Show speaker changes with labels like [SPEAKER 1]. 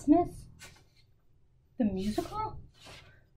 [SPEAKER 1] Christmas? The musical?